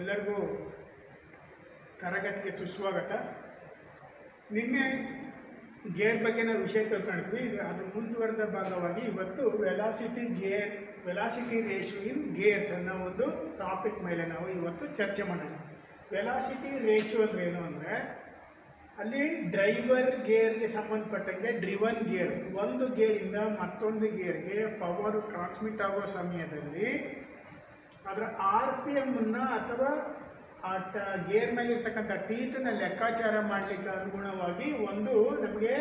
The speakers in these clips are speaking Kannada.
ಎಲ್ಲರಿಗೂ ತರಗತಿಗೆ ಸುಸ್ವಾಗತ. ನಿನ್ನೆ ಗೇರ್ ಬಗ್ಗೆ ನಾವು ವಿಷಯ ತಿಳ್ಕೊಂಡಿದ್ವಿ. ಇದು ಅದು ಮುಂದುವರೆದ ಭಾಗವಾಗಿ ಇವತ್ತು velocity gear, velocity ratio in gears ಅನ್ನೋ ಒಂದು ಟಾಪಿಕ್ ಮೇಲೆ ನಾವು ಇವತ್ತು ಚರ್ಚೆ ಮಾಡೋಣ. ವೆಲಾಸಿಟಿ ರೇಷು ಅಂದ್ರೆ ಏನು ಅಂದರೆ, ಅಲ್ಲಿ ಡ್ರೈವರ್ ಗೇರ್ಗೆ ಸಂಬಂಧಪಟ್ಟಂತೆ ಡ್ರಿವನ್ ಗೇರ್, ಒಂದು ಗೇರಿಂದ ಮತ್ತೊಂದು ಗೇರ್ಗೆ ಪವರು ಟ್ರಾನ್ಸ್ಮಿಟ್ ಆಗೋ ಸಮಯದಲ್ಲಿ ಅದರ ಆರ್ ಪಿ ಎಮ್ಮನ್ನು ಅಥವಾ ಆ ಟ, ಗೇರ್ ಮೇಲೆ ಇರ್ತಕ್ಕಂಥ ಟೀತನ್ನ ಲೆಕ್ಕಾಚಾರ ಮಾಡಲಿಕ್ಕೆ ಅನುಗುಣವಾಗಿ ಒಂದು ನಮಗೆ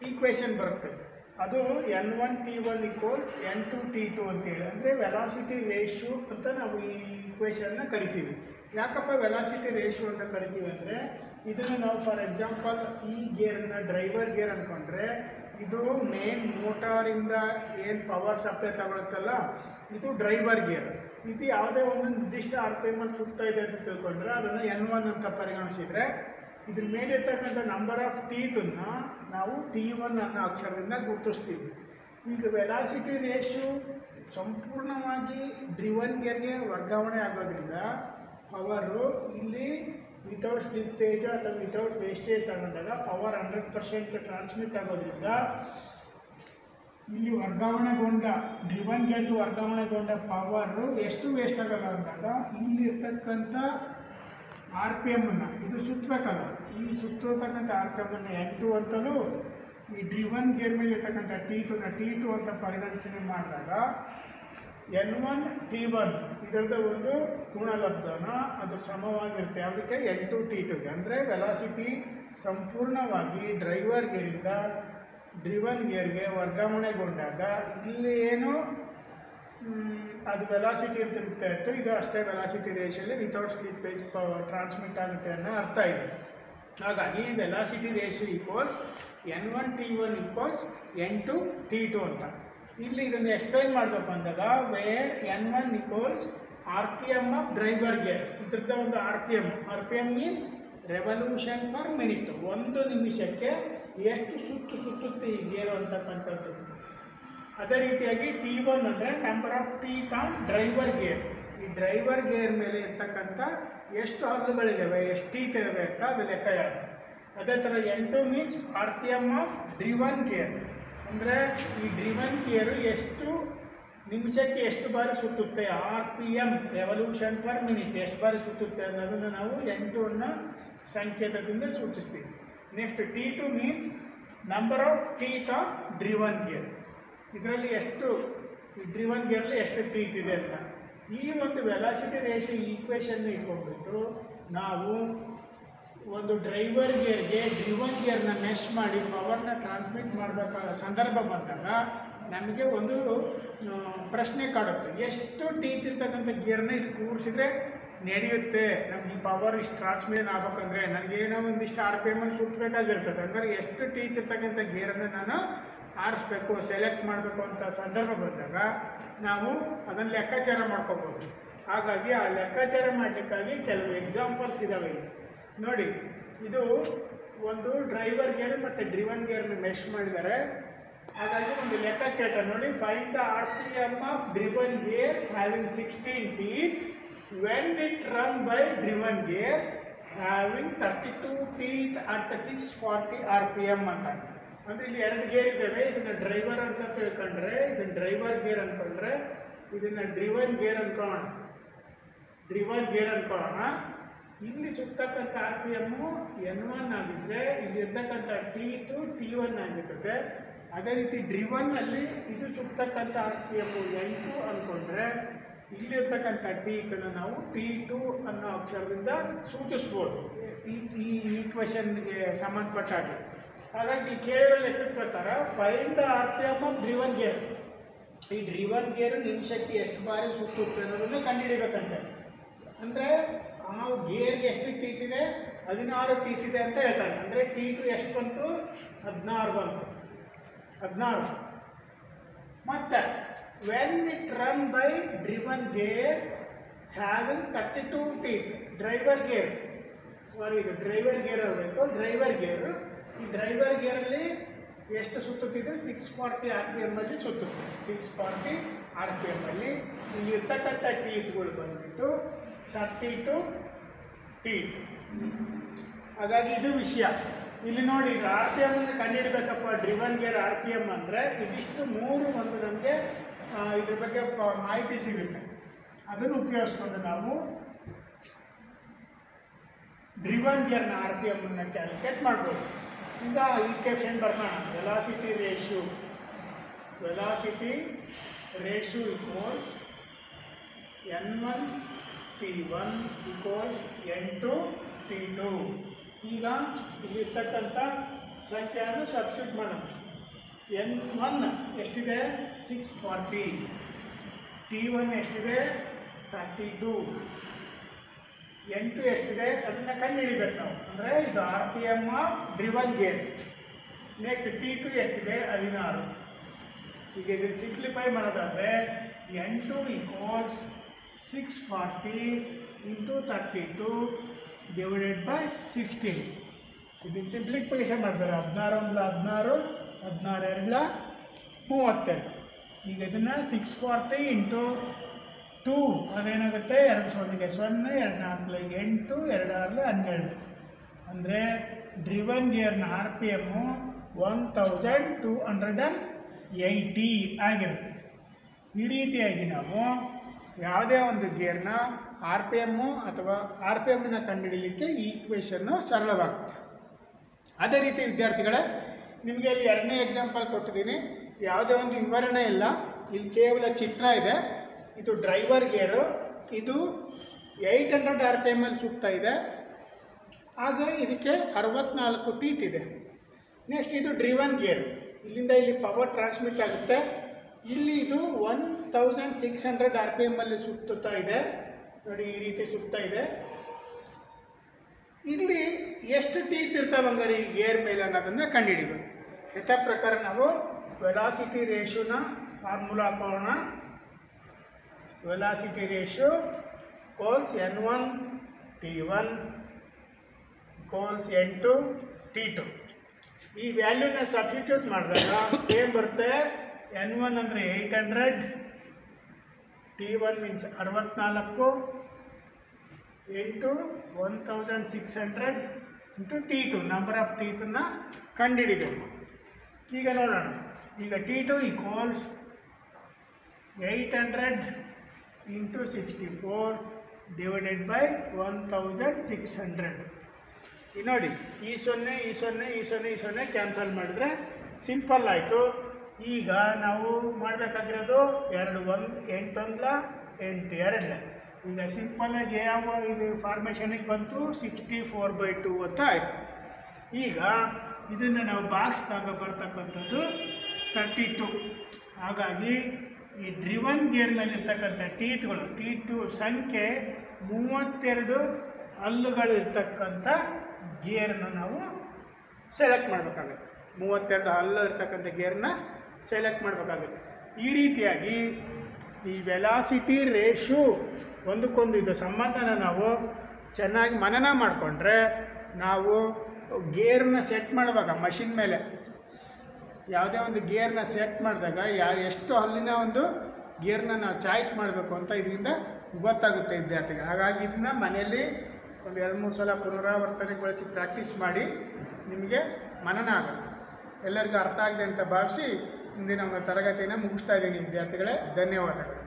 ಈಕ್ವೇಷನ್ ಬರುತ್ತೆ. ಅದು N one, T one equals N two, T two ಅಂತೇಳಿ. ಅಂದರೆ ವೆಲಾಸಿಟಿ ರೇಷು ಅಂತ ನಾವು ಈ ಈಕ್ವೇಷನ್ನ ಕರಿತೀವಿ. ಯಾಕಪ್ಪ ವೆಲಾಸಿಟಿ ರೇಷು ಅಂತ ಕರಿತೀವಿ ಅಂದರೆ, ಇದನ್ನು ನಾವು ಫಾರ್ ಎಕ್ಸಾಂಪಲ್ ಈ ಗೇರನ್ನ ಡ್ರೈವರ್ ಗೇರ್ ಅಂದ್ಕೊಂಡ್ರೆ ಇದು ಮೇನ್ ಮೋಟಾರಿಂದ ಏನು ಪವರ್ ಸಪ್ಲೈ ತಗೊಳುತ್ತಲ್ಲ ಇದು ಡ್ರೈವರ್ ಗೇರ್ ಇದು ಯಾವುದೇ ಒಂದು ನಿರ್ದಿಷ್ಟ ಆರ್ ಪಿ ಎಂ ಸುತ್ತಾ ಇದೆ ಅಂತ ತಿಳ್ಕೊಂಡ್ರೆ ಅದನ್ನು ಎನ್ ಒನ್ ಅಂತ ಪರಿಗಣಿಸಿದರೆ, ಇದ್ರ ಮೇಲೆ ಇರ್ತಕ್ಕಂಥ ನಂಬರ್ ಆಫ್ ಟೀತನ್ನು ನಾವು ಟಿ ಒನ್ ಅನ್ನೋ ಅಕ್ಷರದಿಂದ ಗುರುತಿಸ್ತೀವಿ. ಈಗ ವೆಲಾಸಿಟಿ ರೇಷು ಸಂಪೂರ್ಣವಾಗಿ ಡ್ರಿವನ್ ಗೇರ್ಗೆ ವರ್ಗಾವಣೆ ಆಗೋದ್ರಿಂದ ಪವರು ಇಲ್ಲಿ ವಿತೌಟ್ ಸ್ಲಿಪ್ಪೇಜ್ ಅಥವಾ ವಿತೌಟ್ ವೇಸ್ಟೇಜ್ ತಗೊಂಡಾಗ ಪವರ್ ಹಂಡ್ರೆಡ್ ಪರ್ಸೆಂಟ್ ಟ್ರಾನ್ಸ್ಮಿಟ್ ಆಗೋದ್ರಿಂದ ಇಲ್ಲಿ ವರ್ಗಾವಣೆಗೊಂಡ ಡ್ರಿವನ್ ಗೇರ್ಗೆ ವರ್ಗಾವಣೆಗೊಂಡ ಪವರು ಎಷ್ಟು ವೇಸ್ಟ್ ಆಗಲ್ಲ ಅಂದಾಗ ಇಲ್ಲಿರ್ತಕ್ಕಂಥ ಆರ್ ಪಿ ಎಮ್ಮನ್ನು ಇದು ಸುತ್ತಬೇಕಲ್ಲ, ಈ ಸುತ್ತತಕ್ಕಂಥ ಆರ್ ಪಿ ಎಮ್ಮನ್ನು ಎನ್ ಅಂತಲೂ ಈ ಡ್ರಿವನ್ ಗೇರ್ ಮೇಲೆ ಇರ್ತಕ್ಕಂಥ ಟಿ ಟುನ ಟಿ ಟು ಅಂತ ಪರಿಗಣಿಸಣೆ ಮಾಡಿದಾಗ ಎನ್ ಒನ್ ಟಿ ಒನ್ ಇದರದ ಒಂದು ಗುಣಲಬ್ಧನ ಅದು ಸಮವಾಗಿರುತ್ತೆ. ಅದಕ್ಕೆ ಎನ್ ಟು ಟಿ ಟುಗೆ ಅಂದರೆ ವೆಲಾಸಿಟಿ ಸಂಪೂರ್ಣವಾಗಿ ಡ್ರೈವರ್ ಗೇರಿಂದ ಡ್ರಿವನ್ ಗೇರ್ಗೆ ವರ್ಗಾವಣೆಗೊಂಡಾಗ ಇಲ್ಲಿ ಏನು ಅದು ವೆಲಾಸಿಟಿ ಅಂತ ಇರುತ್ತೆ ಇತ್ತು ಇದು ಅಷ್ಟೇ ವೆಲಾಸಿಟಿ ರೇಷಲ್ಲಿ ವಿತೌಟ್ ಸ್ಲಿಪ್ಪೇಜ್ ಟ್ರಾನ್ಸ್ಮಿಟ್ ಆಗುತ್ತೆ ಅನ್ನೋ ಅರ್ಥ ಇದೆ. ಹಾಗಾಗಿ velocity ratio equals N one T one equals N two T two ಅಂತ. ಇಲ್ಲಿ ಇದನ್ನು ಎಕ್ಸ್ಪ್ಲೈನ್ ಮಾಡಬೇಕು ಅಂದಾಗ where N one equals R P M of driver gear ಇದ್ರದ್ದು ಒಂದು R P M R P M means revolution per minute ಒಂದು ನಿಮಿಷಕ್ಕೆ ಎಷ್ಟು ಸುತ್ತು ಸುತ್ತುತ್ತೆ ಈ ಗೇರು ಅಂತಕ್ಕಂಥದ್ದು. ಅದೇ ರೀತಿಯಾಗಿ ಟಿ ಒನ್ ಅಂದರೆ number of T on driver gear ಈ ಡ್ರೈವರ್ ಗೇರ್ ಮೇಲೆ ಇರ್ತಕ್ಕಂಥ ಎಷ್ಟು ಹಲ್ಲುಗಳಿದ್ದಾವೆ ಎಷ್ಟು ಟೀತ್ ಇದ್ದಾವೆ ಅಂತ ಅದು ಲೆಕ್ಕ ಹೇಳುತ್ತೆ. ಅದೇ ಥರ N two means R P M of driven gear ಅಂದರೆ ಈ ಡ್ರಿವನ್ ಗಿಯರು ಎಷ್ಟು ನಿಮಿಷಕ್ಕೆ ಎಷ್ಟು ಬಾರಿ ಸುತ್ತುತ್ತೆ? R P M revolution per minute ಎಷ್ಟು ಬಾರಿ ಸುತ್ತುತ್ತೆ ಅನ್ನೋದನ್ನು ನಾವು ಎಂಟು ಅನ್ನೋ ಸಂಕೇತದಿಂದ ಸೂಚಿಸ್ತೀವಿ. Next T two means number of teeth of driven gear ಇದರಲ್ಲಿ ಎಷ್ಟು ಡ್ರಿವನ್ ಗಿಯರ್ಲಿ ಎಷ್ಟು ಟೀತ್ ಇದೆ ಅಂತ. ಈ ಒಂದು ವೆಲಾಸಿಟಿ ರೇಷಿಯೋ ಈಕ್ವೇಷನ್ ಇಟ್ಕೊಂಡ್ಬಿಟ್ಟು ನಾವು ಒಂದು ಡ್ರೈವರ್ ಗೇರ್ಗೆ ಡ್ರಿವನ್ ಗೇರ್ನ ಮೆಶ್ ಮಾಡಿ ಪವರ್ನ ಟ್ರಾನ್ಸ್ಮಿಟ್ ಮಾಡಬೇಕಾದ ಸಂದರ್ಭ ಬಂದಾಗ ನಮಗೆ ಒಂದು ಪ್ರಶ್ನೆ ಕಾಡುತ್ತೆ. ಎಷ್ಟು ಟೀತ್ ಇರ್ತಕ್ಕಂಥ ಗೇರ್ನ ಇದು ಕೂರಿಸಿದ್ರೆ ನಡೆಯುತ್ತೆ? ನಮ್ಗೆ ಪವರ್ ಇಷ್ಟು ಟ್ರಾನ್ಸ್ಮಿಷನ್ ಆಗ್ಬೇಕಂದ್ರೆ ನನಗೆ ಏನೋ ಒಂದಿಷ್ಟು ಆರ್ ಪಿ ಎಮಲ್ಲಿ ಸುತ್ತಬೇಕಾಗಿರ್ತದೆ ಹಂಗಾರೆ ಎಷ್ಟು ಟೀತ್ ಇರ್ತಕ್ಕಂಥ ಗೇರನ್ನು ನಾನು ಆರಿಸ್ಬೇಕು ಸೆಲೆಕ್ಟ್ ಮಾಡಬೇಕು ಅಂತ ಸಂದರ್ಭ ಬಂದಾಗ ನಾವು ಅದನ್ನು ಲೆಕ್ಕಾಚಾರ ಮಾಡ್ಕೋಬೋದು. ಹಾಗಾಗಿ ಆ ಲೆಕ್ಕಾಚಾರ ಮಾಡಲಿಕ್ಕಾಗಿ ಕೆಲವು ಎಕ್ಸಾಂಪಲ್ಸ್ ಇದ್ದಾವೆ ಇಲ್ಲಿ. ನೋಡಿ, ಇದು ಒಂದು ಡ್ರೈವರ್ ಗೇರ್ ಮತ್ತು ಡ್ರಿವನ್ ಗೇರ್ನ ಮೆಶ್ ಮಾಡಿದ್ದಾರೆ. ಹಾಗಾಗಿ ಒಂದು ಲೆಕ್ಕ ಕೇಟ ನೋಡಿ find the R P M of driven gear having sixteen teeth when it run by driven gear having thirty two teeth at six forty R P M ಅಂತ. ಅಂದರೆ ಇಲ್ಲಿ ಎರಡು ಗೇರ್ ಇದ್ದಾವೆ ಇದನ್ನು ಡ್ರೈವರ್ ಅಂತ ತಿಳ್ಕೊಂಡ್ರೆ, ಇದನ್ನು ಡ್ರೈವರ್ ಗೇರ್ ಅಂದ್ಕೊಂಡ್ರೆ ಇದನ್ನು ಡ್ರಿವನ್ ಗೇರ್ ಅಂದ್ಕೊಳ್ಳೋಣ ಡ್ರಿವನ್ ಗೇರ್ ಅನ್ಕೊಳ್ಳೋಣ ಇಲ್ಲಿ ಸುತ್ತಕ್ಕಂಥ R P M N one ಆಗಿದ್ರೆ, ಇಲ್ಲಿ ಇರ್ತಕ್ಕಂಥ ಟು ಟಿ ಒನ್ ಆಗಿರ್ತದೆ. ಅದೇ ರೀತಿ ಡ್ರಿವನ್ನಲ್ಲಿ ಇದು ಸುತ್ತಕ್ಕಂಥ R P M N two ಅಂದ್ಕೊಂಡ್ರೆ ಇಲ್ಲಿರ್ತಕ್ಕಂಥ ಟೀತನ್ನು ನಾವು ಟಿ ಟು ಅನ್ನೋ ಅಕ್ಷರದಿಂದ ಸೂಚಿಸ್ಬೋದು. ಈ ಈ ಈಕ್ವೇಷನ್ಗೆ ಸಂಬಂಧಪಟ್ಟ ಹಾಗೆ ಹಾಗಾಗಿ ಕೇಳಿರೋ ಲೆಕ್ಕದ ಪ್ರಕಾರ find the R P M driven gear ಈ ಡ್ರಿವನ್ ಗೇರ್ ನಿಮಿಷಕ್ಕೆ ಎಷ್ಟು ಬಾರಿ ಸುತ್ತುತ್ತೆ ಅನ್ನೋದನ್ನು ಕಂಡುಹಿಡಿಬೇಕಂತೆ. ಅಂದರೆ ಆ ಗೇರ್ಗೆ ಎಷ್ಟು ಟೀತ್ ಇದೆ ಹದಿನಾರು ಟೀತ್ ಇದೆ ಅಂತ ಹೇಳ್ತಾರೆ. ಅಂದರೆ ಟೀಟು ಎಷ್ಟು ಬಂತು? ಹದಿನಾರು ಬಂತು. ಹದಿನಾರು. ಮತ್ತು when it run by driven gear having thirty two teeth driver gear sorry ಇದು ಡ್ರೈವರ್ ಗೇರ್ ಇರಬೇಕು ಡ್ರೈವರ್ ಗೇರು ಈ ಡ್ರೈವರ್ ಗೇರಲ್ಲಿ ಎಷ್ಟು ಸುತ್ತುತ್ತಿದೆ? ಸಿಕ್ಸ್ ಫಾರ್ಟಿ ಆರ್ ಪಿ ಎಮ್ಮಲ್ಲಿ ಸುತ್ತುತ್ತೆ ಸಿಕ್ಸ್ ಫಾರ್ಟಿ ಆರ್ ಪಿ ಎಮ್ಮಲ್ಲಿ ಇಲ್ಲಿರ್ತಕ್ಕಂಥ ಟೀತ್ಗಳು ಬಂದ್ಬಿಟ್ಟು ತರ್ಟಿ ಟು ಟೀತ್ ಹಾಗಾಗಿ ಇದು ವಿಷಯ. ಇಲ್ಲಿ ನೋಡಿ ಇದು ಆರ್ ಪಿ ಎಮ್ಮನ್ನು ಕಂಡುಹಿಡಬೇಕಪ್ಪ. Driven gear R P M ಅಂದರೆ ಇದಿಷ್ಟು ಮೂರು ಒಂದು ನಮಗೆ ಇದ್ರ ಬಗ್ಗೆ ಮಾಹಿತಿ ಸಿಗುತ್ತೆ. ಅದನ್ನು ಉಪಯೋಗಿಸ್ಕೊಂಡು ನಾವು ಡ್ರಿವನ್ ಗೇರ್ನ ಆರ್ ಪಿ ಎಮ್ಮನ್ನು ಕ್ಯಾಲ್ಕುಲೇಟ್ ಮಾಡ್ಬೋದು. ಈಗ ಈಕ್ವೇಷನ್ ಬರೋಣ velocity ratio velocity ratio equals N one T one equals N two T ಈಗ ಇಲ್ಲಿರ್ತಕ್ಕಂಥ ಸಂಖ್ಯೆಯನ್ನು ಸಬ್ಸ್ಟಿಟ್ಯೂಟ್ ಮಾಡೋಣ. ಎನ್ ಒನ್ ಎಷ್ಟಿದೆ? ಸಿಕ್ಸ್ ಫಾರ್ಟಿ ಟಿ ಒನ್ ಎಷ್ಟಿದೆ? ತರ್ಟಿ ಟು ಎಂಟು ಎಷ್ಟಿದೆ? ಅದನ್ನು ಕಂಡುಹಿಡಿಬೇಕು ನಾವು. ಅಂದರೆ ಇದು R P M of driven gear next T two ಎಷ್ಟಿದೆ? ಹದಿನಾರು. ಈಗ ಇದನ್ನು ಸಿಂಪ್ಲಿಫೈ ಮಾಡೋದಾದರೆ N two equals six forty into thirty two divided by sixteen ಇದನ್ನು ಸಿಂಪ್ಲಿಫಿಕೇಶನ್ ಮಾಡ್ತಾರೆ. ಹದಿನಾರು ಒಂದು ಹದಿನಾರು ಹದಿನಾರು ಎರಡ್ಲ ಮೂವತ್ತೆರಡು ಈಗ ಇದನ್ನು ಸಿಕ್ಸ್ ಫಾರ್ಟಿ ಇಂಟು ಟೂ ಅದೇನಾಗುತ್ತೆ? ಎರಡು ಸೊನ್ನೆಗೆ ಸೊನ್ನೆ, ಎರಡು ನಾಲ್ಕು ಎಂಟು, ಎರಡು ಆರು ಹನ್ನೆರಡು. ಅಂದರೆ driven ಗಿಯರ್ನ R P M one thousand two hundred and eighty ಆಗಿರುತ್ತೆ. ಈ ರೀತಿಯಾಗಿ ನಾವು ಯಾವುದೇ ಒಂದು ಗೇರ್ನ ಆರ್ ಪಿ ಎಮ್ಮು ಅಥವಾ ಆರ್ ಪಿ ಎಮ್ಮನ್ನು ಕಂಡುಹಿಡಲಿಕ್ಕೆ ಈ ಈಕ್ವೇಷನ್ನು ಸರಳವಾಗುತ್ತೆ. ಅದೇ ರೀತಿ ವಿದ್ಯಾರ್ಥಿಗಳೇ, ನಿಮಗೆ ಇಲ್ಲಿ ಎರಡನೇ ಎಕ್ಸಾಂಪಲ್ ಕೊಟ್ಟಿದ್ದೀನಿ. ಯಾವುದೇ ಒಂದು ವಿವರಣೆ ಇಲ್ಲ. ಇಲ್ಲಿ ಕೇವಲ ಚಿತ್ರ ಇದೆ. ಇದು ಡ್ರೈವರ್ ಗೇರು ಇದು ಏಯ್ಟ್ ಹಂಡ್ರೆಡ್ ಆರ್ ಪಿ ಎಮ್ಮಲ್ಲಿ ಸುತ್ತಾ ಇದೆ. ಆಗ ಇದಕ್ಕೆ ಅರವತ್ನಾಲ್ಕು ಟೀತ್ ಇದೆ. ನೆಕ್ಸ್ಟ್ ಇದು ಡ್ರಿವನ್ ಗೇರ್ ಇಲ್ಲಿಂದ ಇಲ್ಲಿ ಪವರ್ ಟ್ರಾನ್ಸ್ಮಿಟ್ ಆಗುತ್ತೆ. ಇಲ್ಲಿ ಇದು one thousand six hundred R P ಎಮ್ಮಲ್ಲಿ ಸುತ್ತಾ ಇದೆ. ನೋಡಿ ಈ ರೀತಿ ಸುತ್ತಾ ಇದೆ. ಇಲ್ಲಿ ಎಷ್ಟು ಟೀಪ್ ಇರ್ತಾವೆ ಹಂಗಾರೆ ಈ ಗೇರ್ ಮೇಲೆ ಅನ್ನೋದನ್ನು ಕಂಡುಹಿಡಿಬೇಕು. ಯಥ ಪ್ರಕಾರ ನಾವು ವೆಲಾಸಿಟಿ ರೇಷೋನ ಫಾರ್ಮುಲಾ ಹಾಕೋಣ. Velocity ratio equals N one, T one, equals N two, T two. ಈ ವ್ಯಾಲ್ಯೂನ ಸಬ್ಸ್ಟಿಟ್ಯೂಟ್ ಮಾಡಿದಾಗ ಏನು ಬರುತ್ತೆ? ಎನ್ ಒನ್ ಅಂದರೆ eight hundred T one means ಅರವತ್ನಾಲ್ಕು N two one thousand six hundred into T two number of ಟೀತನ್ನ ಕಂಡುಹಿಡಿಬೇಕು. ಈಗ ನೋಡೋಣ. ಈಗ T two equals eight hundred into sixty four divided by one thousand six hundred ನೋಡಿ, ಈ ಸೊನ್ನೆ ಈ ಸೊನ್ನೆ ಈ ಸೊನ್ನೆ ಈ ಸೊನ್ನೆ ಕ್ಯಾನ್ಸಲ್ ಮಾಡಿದ್ರೆ ಸಿಂಪಲ್ ಆಯಿತು. ಈಗ ನಾವು ಮಾಡಬೇಕಾಗಿರೋದು ಎರಡು ಒಂದು ಎಂಟೊಂದ್ಲ, ಎಂಟು, ಎರಡಲ. ಈಗ ಸಿಂಪಲಾಗಿ ಯಾವ ಇದು ಫಾರ್ಮೇಷನಿಗೆ ಬಂತು? ಸಿಕ್ಸ್ಟಿ ಫೋರ್ ಬೈ ಟು ಅಂತ ಆಯಿತು. ಈಗ ಇದನ್ನು ನಾವು ಬಾಕ್ಸ್ದಾಗ ಬರ್ತಕ್ಕಂಥದ್ದು ತರ್ಟಿ ಟು ಹಾಗಾಗಿ ಈ ಡ್ರಿವನ್ ಗೇರ್ನಲ್ಲಿರ್ತಕ್ಕಂಥ ಟೀತ್ಗಳು ಟಿ ಟು ಸಂಖ್ಯೆ ಮೂವತ್ತೆರಡು ಹಲ್ಲುಗಳಿರ್ತಕ್ಕಂಥ ಗೇರನ್ನು ನಾವು ಸೆಲೆಕ್ಟ್ ಮಾಡಬೇಕಾಗುತ್ತೆ. ಮೂವತ್ತೆರಡು ಹಲ್ಲು ಇರ್ತಕ್ಕಂಥ ಗೇರ್ನ ಸೆಲೆಕ್ಟ್ ಮಾಡಬೇಕಾಗುತ್ತೆ. ಈ ರೀತಿಯಾಗಿ ಈ ವೆಲಾಸಿಟಿ ರೇಷು ಒಂದಕ್ಕೊಂದು ಇದು ಸಂಬಂಧನ ನಾವು ಚೆನ್ನಾಗಿ ಮನನ ಮಾಡಿಕೊಂಡ್ರೆ ನಾವು ಗೇರ್ನ ಸೆಟ್ ಮಾಡುವಾಗ ಮಷಿನ್ ಮೇಲೆ ಯಾವುದೇ ಒಂದು ಗೇರ್ನ ಸೆಟ್ ಮಾಡಿದಾಗ ಯಾ, ಎಷ್ಟು ಅಲ್ಲಿನ ಒಂದು ಗೇರ್ನ ನಾವು ಚಾಯ್ಸ್ ಮಾಡಬೇಕು ಅಂತ ಇದರಿಂದ ಗೊತ್ತಾಗುತ್ತೆ ವಿದ್ಯಾರ್ಥಿಗೆ. ಹಾಗಾಗಿ ಇದನ್ನ ಮನೆಯಲ್ಲಿ ಒಂದು ಎರಡು, ಮೂರು ಸಲ ಪುನರಾವರ್ತನೆಗೊಳಿಸಿ ಪ್ರಾಕ್ಟೀಸ್ ಮಾಡಿ ನಿಮಗೆ ಮನನ ಆಗುತ್ತೆ. ಎಲ್ಲರಿಗೂ ಅರ್ಥ ಆಗಿದೆ ಅಂತ ಭಾವಿಸಿ ಇಂದಿನ ತರಗತಿಯನ್ನು ಮುಗಿಸ್ತಾ ಇದ್ದೀನಿ ವಿದ್ಯಾರ್ಥಿಗಳೇ. ಧನ್ಯವಾದಗಳು.